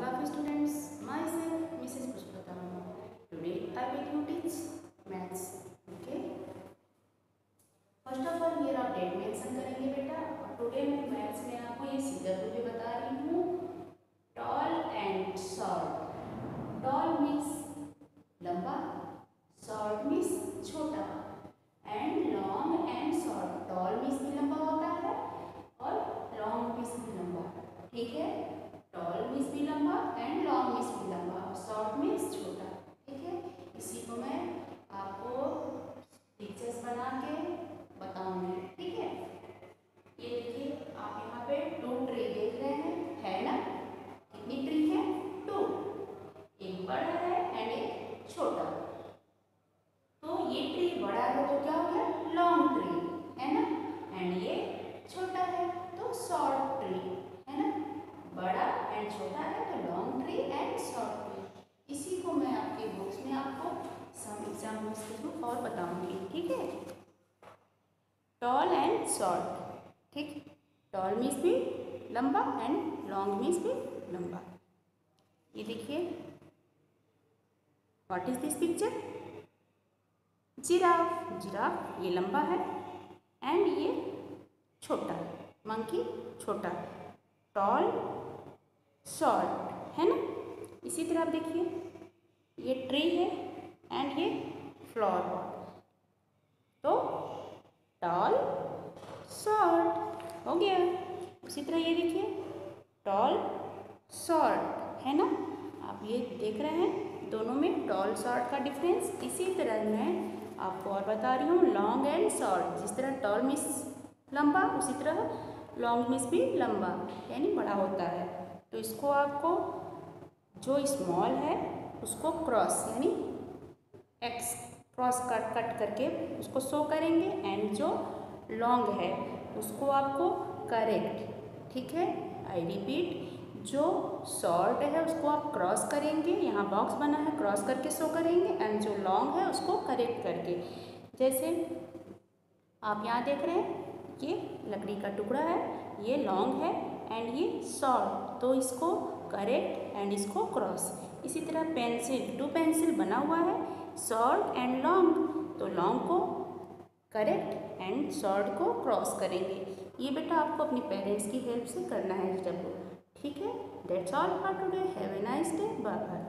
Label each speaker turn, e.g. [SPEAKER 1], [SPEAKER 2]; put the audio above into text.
[SPEAKER 1] Hello students, myself Mrs. Puspata Mama. Today I will you teach maths. Okay? First of all here आप date mention करेंगे बेटा और today मैं maths में आपको ये सीधर मुझे बता रही हूँ tall and short tall means लंबा शॉर्ट मीन्स छोटा and long and short tall means भी लंबा होता है और लॉन्ग मीन्स भी लंबा ठीक है मीन्स भी लंबा एंड लॉन्ग मीन्स भी लंबा शॉर्ट मीन्स ठीक है इसी को मैं आपको पिक्चर्स बना के बताऊँगी ठीक है ये देखिए आप यहाँ पे टू ट्री देख रहे हैं है ना कितनी ट्री है टू एक बड़ा है एंड एक छोटा तो ये ट्री बड़ा है तो क्या हो गया लॉन्ग ट्री है ना एंड ये छोटा है तो शॉर्ट ट्री है ना बड़ा एंड छोटा है तो long tree and short tree इसी को मैं आपके बुक्स में आपको सम एग्जाम्पल्स के थ्रू और बताऊँगी ठीक है टॉल एंड शॉर्ट ठीक? टॉल मीन्स भी लंबा एंड लॉन्ग मीन्स भी लंबा। ये देखिए। What is this picture giraffe giraffe ये लंबा है एंड ये छोटा। मंकी छोटा। टॉल शॉर्ट है ना? इसी तरह आप देखिए। ये ट्री है एंड ये फ्लावर पॉट तो टॉल शॉर्ट हो गया। उसी तरह ये देखिए। टॉल शॉर्ट है ना? आप ये देख रहे हैं, दोनों में टॉल शॉर्ट का डिफरेंस इसी तरह मैं आपको और बता रही हूँ लॉन्ग एंड शॉर्ट जिस तरह टॉल मिस लंबा, उसी तरह लॉन्ग मिस भी लंबा, यानी बड़ा होता है। तो इसको आपको, जो स्मॉल है, उसको क्रॉस यानी एक्स क्रॉस कट कट करके उसको शो करेंगे एंड जो लॉन्ग है, उसको आपको करेक्ट ठीक है? आई रिपीट जो शॉर्ट है, उसको आप क्रॉस करेंगे, यहाँ बॉक्स बना है क्रॉस करके शो करेंगे एंड जो लॉन्ग है, उसको करेक्ट करके। जैसे आप यहाँ देख रहे हैं, ये लकड़ी का टुकड़ा है, ये लॉन्ग है एंड ये शॉर्ट तो इसको करेक्ट एंड इसको क्रॉस इसी तरह पेंसिल टू पेंसिल बना हुआ है शॉर्ट एंड लॉन्ग। तो लॉन्ग को करेक्ट एंड शॉर्ट को क्रॉस करेंगे। ये बेटा आपको अपने पेरेंट्स की हेल्प से करना है जब ठीक है? That's all for today have a nice day bye bye